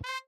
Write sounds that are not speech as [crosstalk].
Música [laughs]